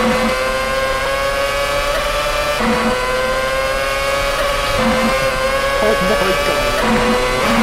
Oh my god.